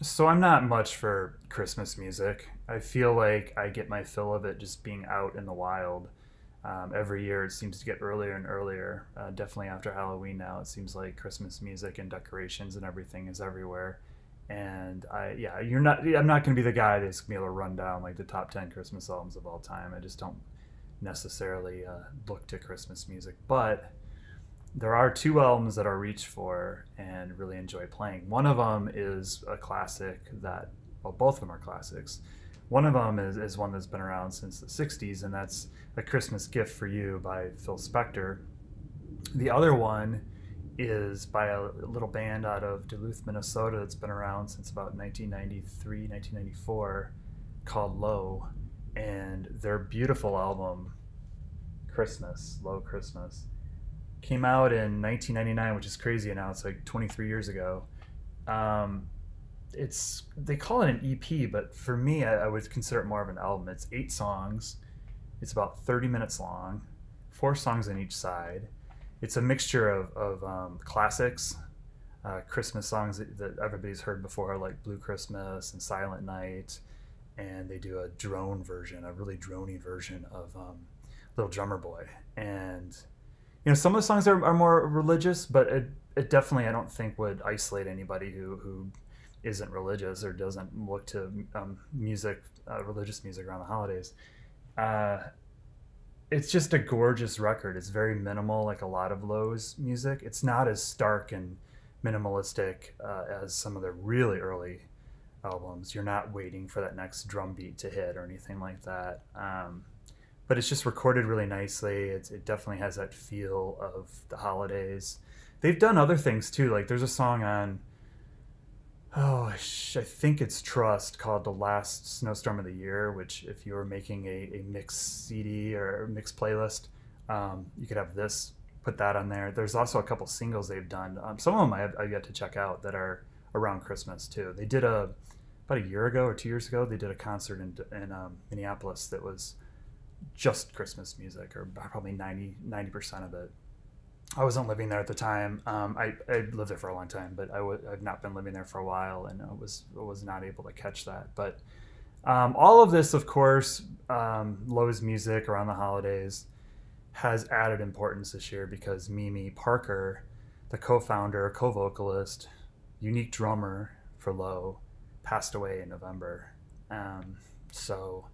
So I'm not much for Christmas music. I feel like I get my fill of it just being out in the wild. Um, every year it seems to get earlier and earlier. Uh, definitely after Halloween now, it seems like Christmas music and decorations and everything is everywhere. And I, yeah, you're not. I'm not going to be the guy that's going to be able to run down like the top ten Christmas albums of all time. I just don't necessarily uh, look to Christmas music, but there are two albums that I reach for and really enjoy playing. One of them is a classic that, well, both of them are classics. One of them is, is one that's been around since the 60s, and that's A Christmas Gift for You by Phil Spector. The other one is by a little band out of Duluth, Minnesota that's been around since about 1993, 1994 called Low. And their beautiful album, Christmas, Low Christmas, came out in 1999, which is crazy now. It's like 23 years ago. Um, it's they call it an EP, but for me, I, I, would consider it more of an album. It's eight songs. It's about 30 minutes long, four songs on each side. It's a mixture of, of um, classics, uh, Christmas songs that, that, everybody's heard before, like Blue Christmas and Silent Night, and they do a drone version, a really drony version of um, Little Drummer Boy, and you know some of the songs are, are more religious but it, it definitely i don't think would isolate anybody who who isn't religious or doesn't look to um, music uh, religious music around the holidays. Uh, it's just a gorgeous record. It's very minimal like a lot of Low's music. It's not as stark and minimalistic uh, as some of the really early albums. You're not waiting for that next drum beat to hit or anything like that. Um, but it's just recorded really nicely. It's, it definitely has that feel of the holidays. They've done other things too. Like there's a song on, oh, I think it's Trust called "The Last Snowstorm of the Year," which if you were making a, a mix CD or mix playlist, um, you could have this, put that on there. There's also a couple singles they've done. Um, some of them I have, I've yet to check out that are around Christmas too. They did a about a year ago or two years ago. They did a concert in, in um, Minneapolis that was just Christmas music, or probably 90 percent of it. I wasn't living there at the time. Um, I, I lived there for a long time, but i w- I've not been living there for a while, and I was was not able to catch that. But um, all of this, of course, um, Low's music around the holidays has added importance this year because Mimi Parker, the co-founder, co-vocalist, unique drummer for Low, passed away in November. Um, so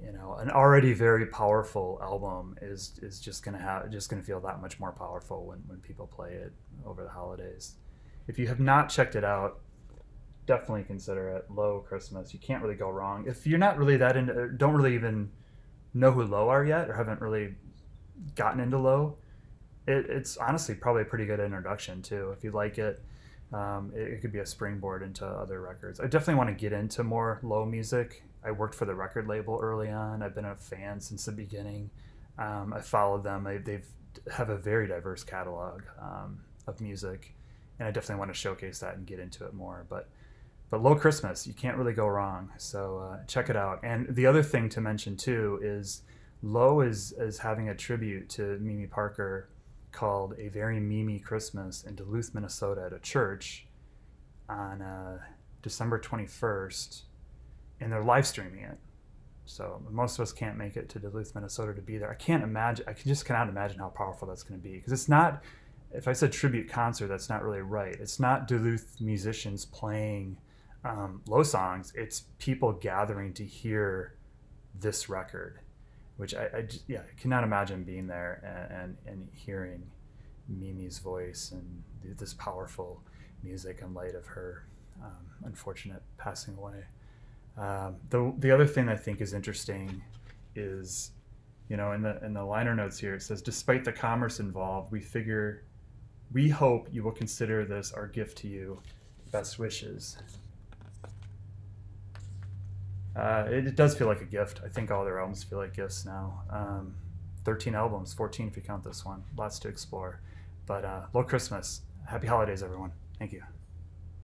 you know an already very powerful album is is just gonna have just gonna feel that much more powerful when, when people play it over the holidays. If you have not checked it out definitely consider it. Low christmas. You can't really go wrong. If you're not really that into don't really even know who low are yet or haven't really gotten into low it, it's honestly probably a pretty good introduction too. If you like it um, it, it, could be a springboard into other records i definitely want to get into more low music I worked for the record label early on. I've been a fan since the beginning. Um, I followed them. I, they've have a very diverse catalog um, of music, and I definitely want to showcase that and get into it more. But but Low Christmas, you can't really go wrong. So uh, check it out. And the other thing to mention too is Low is is having a tribute to Mimi Parker called "A Very Mimi Christmas" in Duluth, Minnesota, at a church on uh, December twenty first and they're live streaming it. So most of us can't make it to Duluth, Minnesota to be there. I can't imagine. I can just cannot imagine how powerful that's going to be because it's not. If I said tribute concert, that's not really right. It's not Duluth musicians playing um, low songs. It's people gathering to hear this record, which I, I yeah I cannot imagine being there and, and, and hearing Mimi's voice and this powerful music in light of her um, unfortunate passing away. Um, the the other thing I think is interesting is, you know, in the in the liner notes here it says, despite the commerce involved, we figure, we hope you will consider this our gift to you. Best wishes. Uh, it, does feel like a gift. I think all their albums feel like gifts now. Um, 13 albums, 14 if you count this one. Lots to explore. But uh, Christmas. Happy holidays, everyone. Thank you.